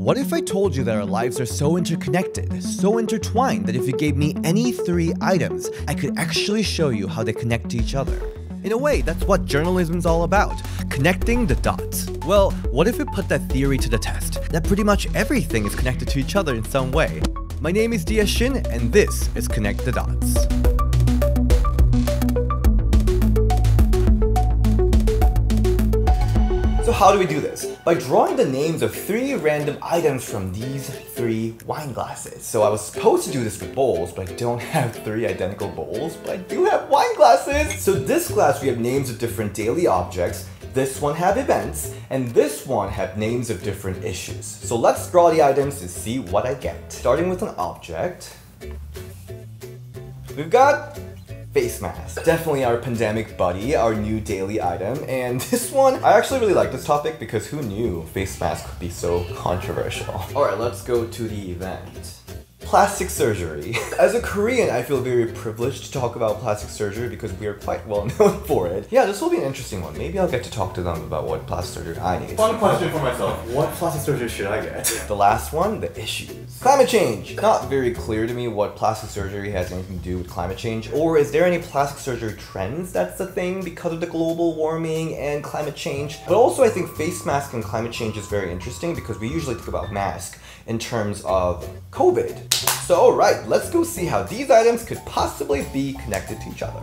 What if I told you that our lives are so interconnected, so intertwined that if you gave me any three items, I could actually show you how they connect to each other? In a way, that's what journalism's all about connecting the dots. Well, what if we put that theory to the test? That pretty much everything is connected to each other in some way. My name is Dia Shin, and this is Connect the Dots. So how do we do this? By drawing the names of three random items from these three wine glasses. So I was supposed to do this with bowls, but I don't have three identical bowls, but I do have wine glasses! So this glass we have names of different daily objects, this one have events, and this one have names of different issues. So let's draw the items to see what I get. Starting with an object, we've got face mask. Definitely our pandemic buddy, our new daily item. And this one, I actually really like this topic because who knew face mask could be so controversial. Alright, let's go to the event plastic surgery. As a Korean, I feel very privileged to talk about plastic surgery because we are quite well known for it. Yeah, this will be an interesting one. Maybe I'll get to talk to them about what plastic surgery I need. Fun question for myself. What plastic surgery should I get? The last one, the issues. Climate change. Not very clear to me what plastic surgery has anything to do with climate change. Or is there any plastic surgery trends that's the thing because of the global warming and climate change? But also I think face mask and climate change is very interesting because we usually think about mask in terms of COVID. So alright, let's go see how these items could possibly be connected to each other.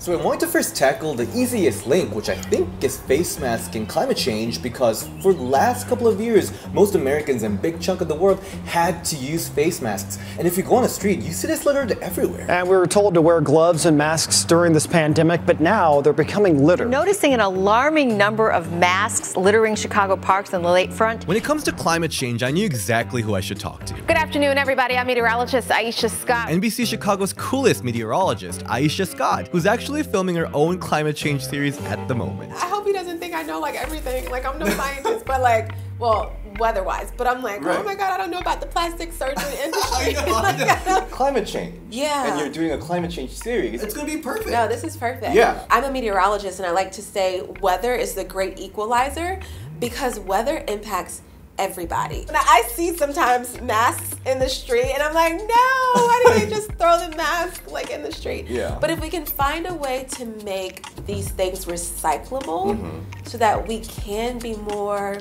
So I want to first tackle the easiest link, which I think is face mask and climate change, because for the last couple of years, most Americans and big chunk of the world had to use face masks. And if you go on the street, you see this littered everywhere. And we were told to wear gloves and masks during this pandemic, but now they're becoming litter. Noticing an alarming number of masks littering Chicago parks on the lakefront. When it comes to climate change, I knew exactly who I should talk to. Good afternoon, everybody. I'm meteorologist Iisha Scott. NBC Chicago's coolest meteorologist, Iisha Scott, who's actually actually filming her own climate change series at the moment. I hope he doesn't think I know like everything. Like I'm no scientist, but like, well, weather-wise. But I'm like, oh right. oh my god, I don't know about the plastic surgery industry. like, climate change. Yeah. And you're doing a climate change series. It's gonna be perfect. No, this is perfect. Yeah. I'm a meteorologist, and I like to say weather is the great equalizer because weather impacts everybody. Now, I see sometimes masks in the street and I'm like, no, why do they just throw the mask like in the street? Yeah. But if we can find a way to make these things recyclable mm-hmm. so that we can be more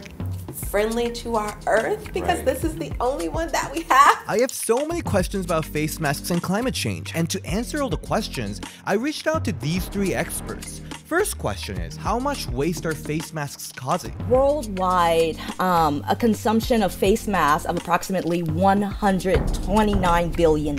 friendly to our earth because right. this is the only one that we have. I have so many questions about face masks and climate change, and to answer all the questions, I reached out to these three experts. First question is, how much waste are face masks causing? Worldwide, um, a consumption of face masks of approximately 129 billion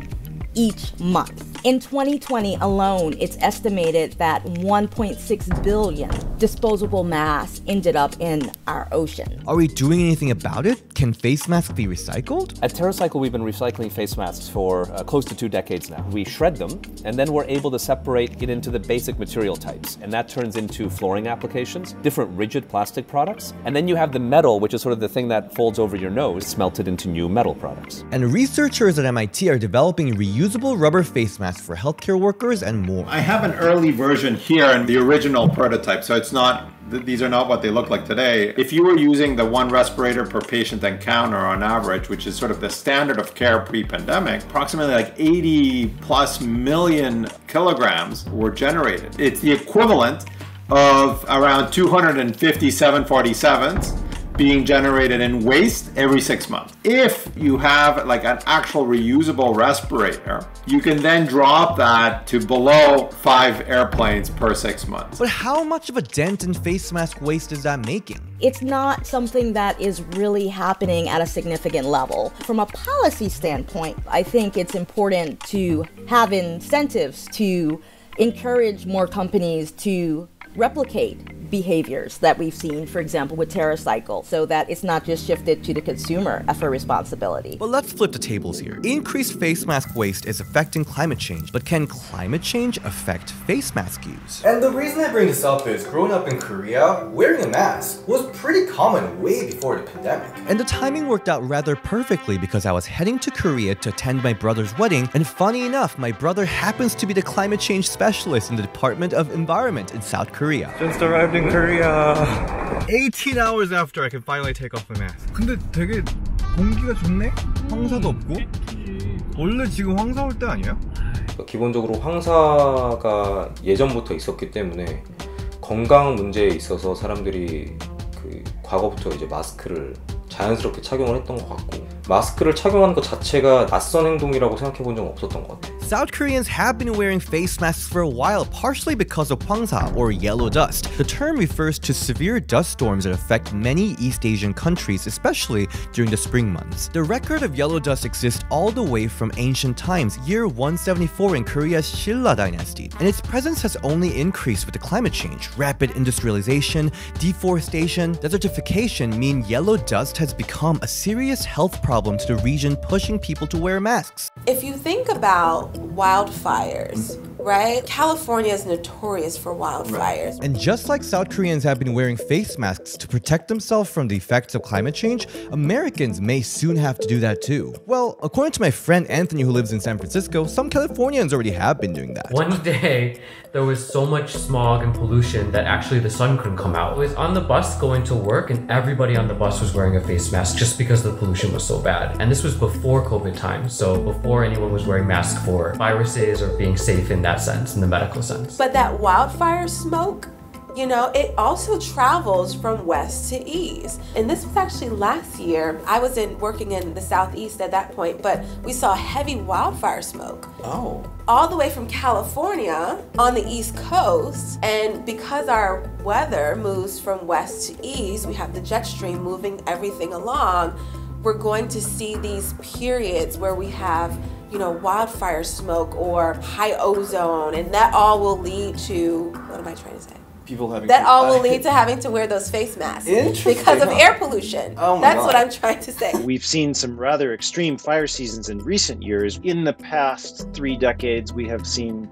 each month. In 2020 alone, it's estimated that 1.6 billion disposable masks ended up in our ocean. Are we doing anything about it? Can face masks be recycled? At TerraCycle, we've been recycling face masks for uh, close to two decades now. We shred them, and then we're able to separate it into the basic material types, and that turns into flooring applications, different rigid plastic products, and then you have the metal, which is sort of the thing that folds over your nose, smelted into new metal products. And researchers at MIT are developing reusable rubber face masks for healthcare workers and more. I have an early version here and the original prototype, so it's not these are not what they look like today. If you were using the one respirator per patient encounter on average, which is sort of the standard of care pre-pandemic, approximately like 80 plus million kilograms were generated. It's the equivalent of around 250 747s being generated in waste every six months. If you have like an actual reusable respirator, you can then drop that to below five airplanes per six months. But how much of a dent in face mask waste is that making? It's not something that is really happening at a significant level. From a policy standpoint, I think it's important to have incentives to encourage more companies to replicate behaviors that we've seen, for example, with TerraCycle, so that it's not just shifted to the consumer for responsibility. But let's flip the tables here. Increased face mask waste is affecting climate change, but can climate change affect face mask use? And the reason I bring this up is growing up in Korea, wearing a mask was pretty common way before the pandemic. And the timing worked out rather perfectly because I was heading to Korea to attend my brother's wedding, and funny enough, my brother happens to be the climate change specialist in the Department of Environment in South Korea. Just arrived in Korea. 18 hours after I can finally take off my mask. 근데 되게 공기가 좋네? 황사도 없고? 원래 지금 황사 올 때 아니에요? 그러니까 기본적으로 황사가 예전부터 있었기 때문에 건강 문제에 있어서 사람들이 그 과거부터 이제 마스크를 자연스럽게 착용을 했던 것 같고 마스크를 착용하는 것 자체가 낯선 행동이라고 생각해 본 적은 없었던 것 같아요. South Koreans have been wearing face masks for a while, partially because of Hwangsa, or yellow dust. The term refers to severe dust storms that affect many East Asian countries, especially during the spring months. The record of yellow dust exists all the way from ancient times, year 174 in Korea's Shilla dynasty, and its presence has only increased with the climate change. Rapid industrialization, deforestation, desertification mean yellow dust has become a serious health problem to the region, pushing people to wear masks. If you think about wildfires, right? California is notorious for wildfires. Right. And just like South Koreans have been wearing face masks to protect themselves from the effects of climate change, Americans may soon have to do that too. Well, according to my friend Anthony who lives in San Francisco, some Californians already have been doing that. One day, there was so much smog and pollution that actually the sun couldn't come out. I was on the bus going to work and everybody on the bus was wearing a face mask just because the pollution was so bad. And this was before COVID time, so before anyone was wearing masks for viruses or being safe in that sense, in the medical sense. But that wildfire smoke, you know, it also travels from west to east. And this was actually last year. I was in working in the southeast at that point, but we saw heavy wildfire smoke. Oh. All the way from California on the east coast. And because our weather moves from west to east, we have the jet stream moving everything along. We're going to see these periods where we have you know, wildfire smoke or high ozone, and that all will lead to what am I trying to say? People having That to- all will lead to having to wear those face masks because of huh? air pollution. Oh my That's God. what I'm trying to say. We've seen some rather extreme fire seasons in recent years. In the past three decades, we have seen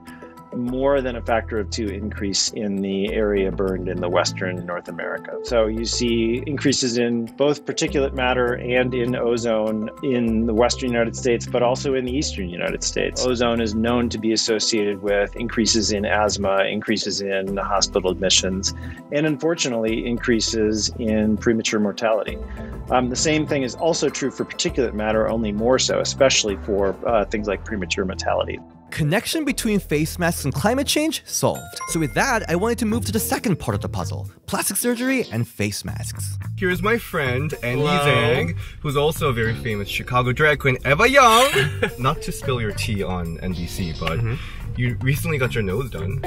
more than a factor of two increase in the area burned in the western North America. So you see increases in both particulate matter and in ozone in the western United States, but also in the eastern United States. Ozone is known to be associated with increases in asthma, increases in hospital admissions, and unfortunately, increases in premature mortality. Um, the same thing is also true for particulate matter, only more so, especially for uh, things like premature mortality. Connection between face masks and climate change solved. So with that, I wanted to move to the second part of the puzzle: plastic surgery and face masks. Here's my friend Andy Hello. Zhang, who's also a very famous Chicago drag queen, Eva Young. Not to spill your tea on NBC, but mm-hmm. you recently got your nose done.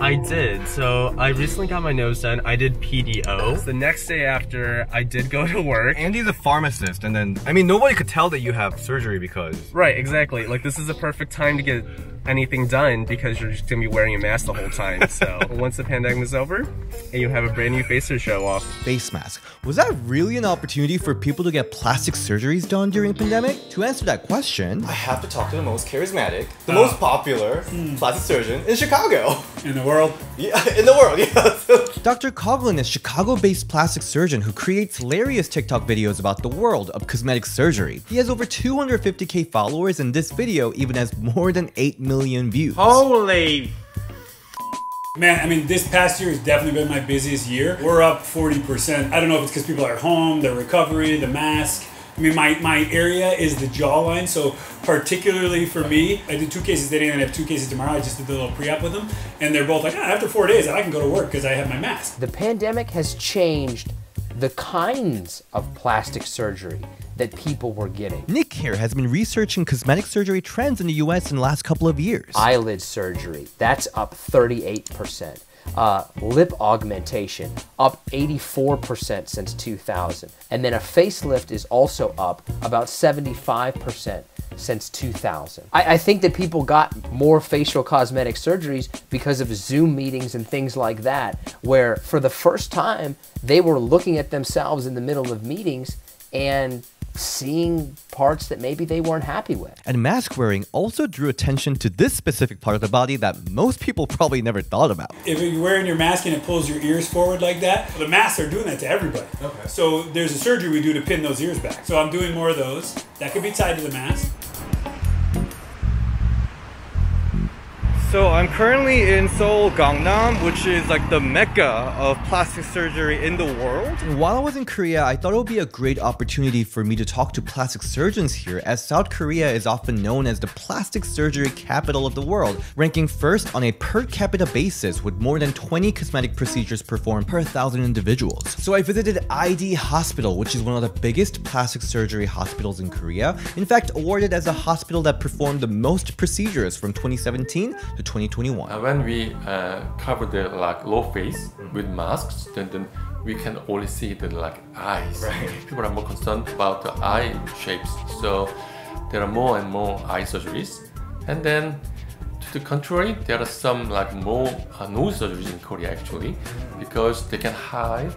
I did. So I recently got my nose done. I did PDO. The next day after, I did go to work. Andy's a pharmacist, and then I mean nobody could tell that you have surgery because Right, exactly. Like this is the perfect time to get anything done because you're just gonna be wearing a mask the whole time. So once the pandemic is over, and you have a brand new face to show off. face mask. Was that really an opportunity for people to get plastic surgeries done during pandemic? To answer that question, I have to talk to the most charismatic, the uh, most popular hmm. plastic surgeon in Chicago. In the world? Yeah, in the world, yeah. Dr. Coughlin is Chicago-based plastic surgeon who creates hilarious TikTok videos about the world of cosmetic surgery. He has over 250k followers and this video even has more than 8 million views. Holy. Man, I mean, this past year has definitely been my busiest year. We're up 40%. I don't know if it's because people are at home, the recovery, the mask. I mean, my, my area is the jawline, so particularly for me, I did two cases today and I have two cases tomorrow. I just did the little pre-op with them, and they're both like, ah, after four days, I can go to work because I have my mask. The pandemic has changed the kinds of plastic surgery that people were getting. Nick here has been researching cosmetic surgery trends in the US in the last couple of years. Eyelid surgery, that's up 38%. Uh, lip augmentation, up 84% since 2000. And then a facelift is also up about 75% since 2000. I, I think that people got more facial cosmetic surgeries because of Zoom meetings and things like that, where for the first time, they were looking at themselves in the middle of meetings and seeing parts that maybe they weren't happy with. And mask wearing also drew attention to this specific part of the body that most people probably never thought about. If you're wearing your mask and it pulls your ears forward like that, the masks are doing that to everybody. Okay. So there's a surgery we do to pin those ears back. So I'm doing more of those. That could be tied to the mask. So I'm currently in Seoul, Gangnam, which is like the mecca of plastic surgery in the world. While I was in Korea, I thought it would be a great opportunity for me to talk to plastic surgeons here, as South Korea is often known as the plastic surgery capital of the world, ranking first on a per capita basis with more than 20 cosmetic procedures performed per thousand individuals. So I visited ID Hospital, which is one of the biggest plastic surgery hospitals in Korea. In fact, awarded as the hospital that performed the most procedures from 2017 to 2021. Uh, when we uh, cover the like low face with masks, then, then we can only see the like eyes. Right. People are more concerned about the eye shapes, so there are more and more eye surgeries. And then to the contrary, there are some like more uh, nose surgeries in Korea actually, because they can hide,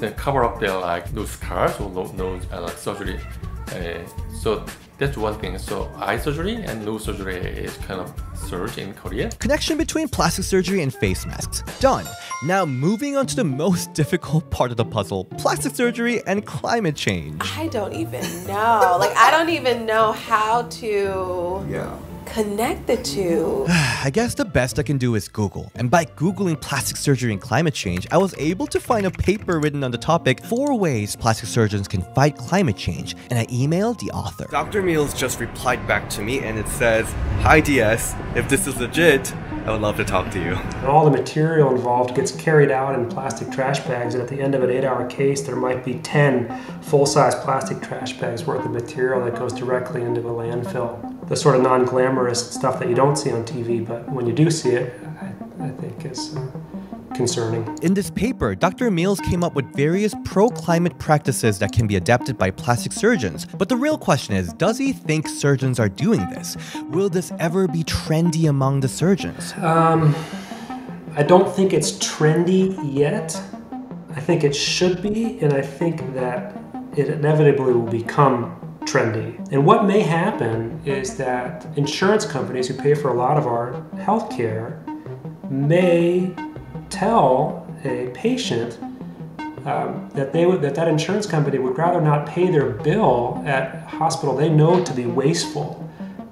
they cover up their like those scars or nose uh, like surgery. Uh, so that's one thing. So eye surgery and nose surgery is kind of surge in Korea. Connection between plastic surgery and face masks. Done. Now moving on to the most difficult part of the puzzle, plastic surgery and climate change. I don't even know. like I don't even know how to Yeah. Connect the two. I guess the best I can do is Google. And by Googling plastic surgery and climate change, I was able to find a paper written on the topic Four Ways Plastic Surgeons Can Fight Climate Change. And I emailed the author. Dr. Meals just replied back to me and it says Hi DS, if this is legit, I would love to talk to you. All the material involved gets carried out in plastic trash bags, and at the end of an eight hour case, there might be 10 full size plastic trash bags worth of material that goes directly into a landfill. The sort of non glamorous stuff that you don't see on TV, but when you do see it, I, I think is uh, concerning. In this paper, Dr. Meals came up with various pro climate practices that can be adapted by plastic surgeons. But the real question is does he think surgeons are doing this? Will this ever be trendy among the surgeons? Um, I don't think it's trendy yet. I think it should be, and I think that it inevitably will become trendy. And what may happen is that insurance companies who pay for a lot of our healthcare may tell a patient um, that they would that that insurance company would rather not pay their bill at hospital they know to be wasteful,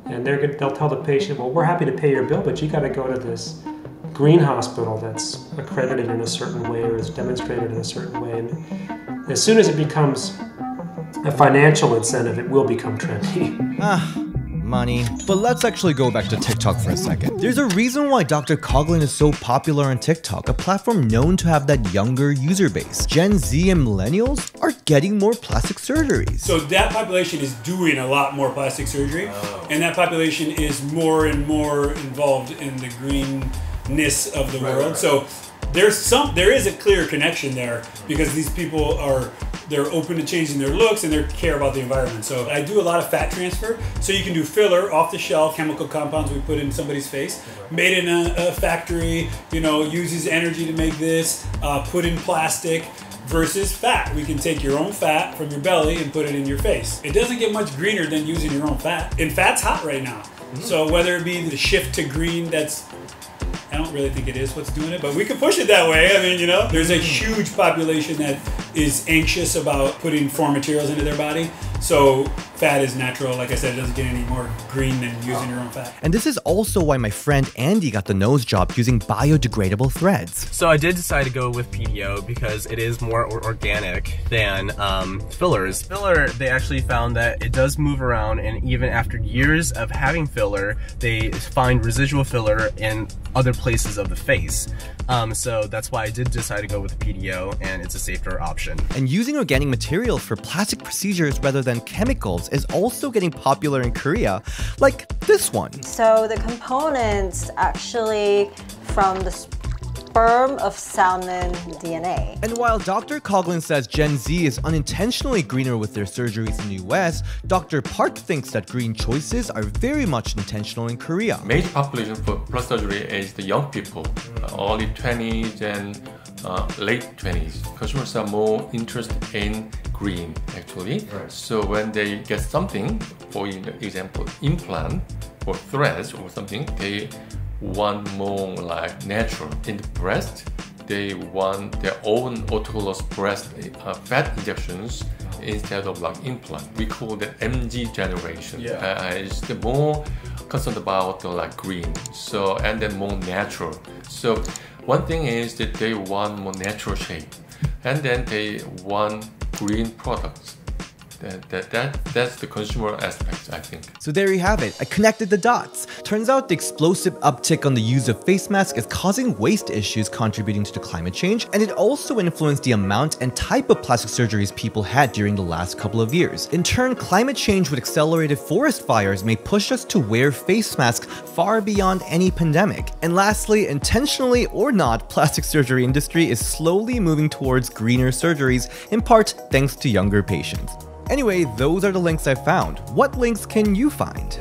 and they're they'll tell the patient, well, we're happy to pay your bill, but you got to go to this green hospital that's accredited in a certain way or is demonstrated in a certain way. And as soon as it becomes a financial incentive, it will become trendy. Ah, money. But let's actually go back to TikTok for a second. There's a reason why Dr. Coughlin is so popular on TikTok, a platform known to have that younger user base. Gen Z and millennials are getting more plastic surgeries. So that population is doing a lot more plastic surgery, and that population is more and more involved in the greenness of the Right, world. right, right. So there's some, there is a clear connection there because these people are they're open to changing their looks and they care about the environment. So I do a lot of fat transfer. So you can do filler, off the shelf chemical compounds we put in somebody's face, made in a, a factory. You know, uses energy to make this, uh, put in plastic versus fat. We can take your own fat from your belly and put it in your face. It doesn't get much greener than using your own fat. And fat's hot right now. So whether it be the shift to green that's don't really think it is what's doing it, but we could push it that way. I mean, you know, there's a mm. huge population that is anxious about putting foreign materials into their body. So fat is natural. Like I said, it doesn't get any more green than using your own fat. And this is also why my friend Andy got the nose job using biodegradable threads. So I did decide to go with PDO because it is more or- organic than um, fillers. Filler, they actually found that it does move around, and even after years of having filler, they find residual filler in other places of the face. Um, so that's why I did decide to go with PDO, and it's a safer option. And using organic materials for plastic procedures rather than chemicals is also getting popular in Korea, like this one. So the components actually from the sperm of salmon DNA. And while Dr. Coughlin says Gen Z is unintentionally greener with their surgeries in the US, Dr. Park thinks that green choices are very much intentional in Korea. Major population for plastic surgery is the young people, early 20s and uh, late 20s. Consumers are more interested in green actually. So when they get something, for example, implant or threads or something, they want more like natural. In the breast, they want their own autologous breast uh, fat injections instead of like implant. We call that MZ generation. Yeah. Uh, it's the more concerned about the like green. So and then more natural. So one thing is that they want more natural shape, and then they want green products. That, that, that that's the consumer aspect, I think. So there you have it. I connected the dots. Turns out the explosive uptick on the use of face masks is causing waste issues contributing to the climate change, and it also influenced the amount and type of plastic surgeries people had during the last couple of years. In turn, climate change with accelerated forest fires may push us to wear face masks far beyond any pandemic. And lastly, intentionally or not, plastic surgery industry is slowly moving towards greener surgeries, in part thanks to younger patients. Anyway, those are the links I found. What links can you find?